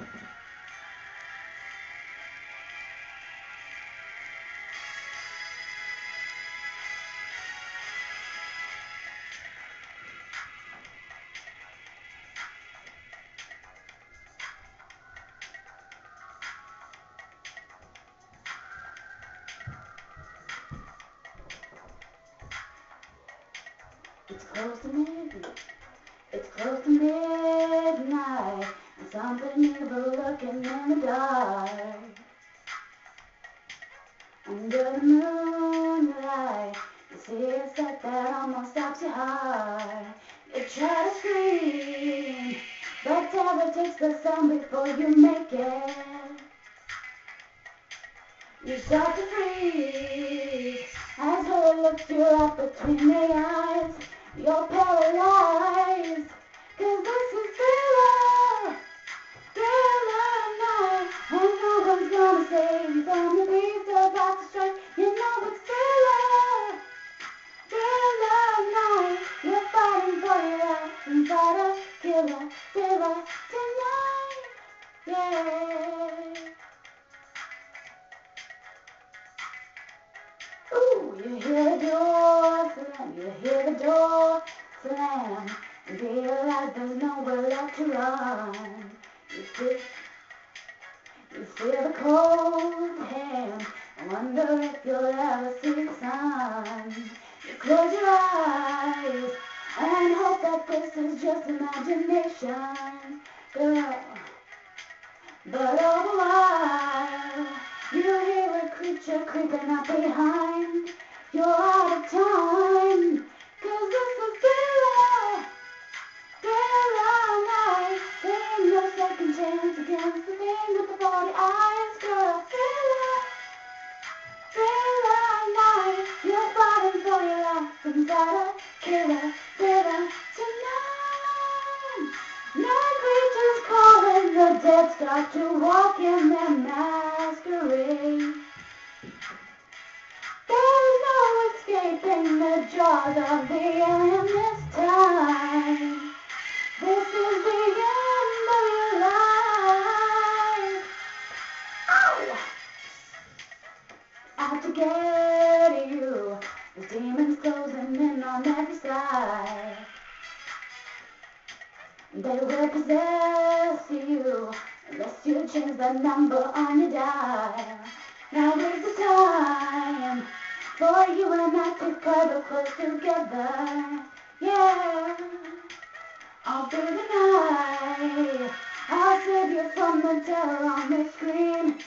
It's close to midnight. It's close to midnight. Something evil looking in the dark. Under the moonlight, you see sight that almost stops your heart. You try to scream, but terror takes the sound before you make it. You start to freeze as her looks you up between the eyes. You're paralyzed, Ooh, you hear the door slam, you hear the door slam, and realize there's nowhere left to run. You feel, you feel the cold hand, and wonder if you'll ever see the sun. You close your eyes and hope that this is just imagination, girl. But oh, all the while, you hear a creature creeping up behind. You're out of time, cause this is thriller, thriller night. Ain't no second chance against the thing with the forty eyes, girl. Thriller, thriller night. You're fighting for your life inside a killer, thriller dead to walk in their masquerade. There's no escaping the jaws of the alien this time. This is the end of your life. Ow! Out to get you. The demons closing in on every side. They will possess you unless you change the number on your dial. Now is the time for you and I to cuddle close together. Yeah, all through the night. I'll save you from the terror on the screen.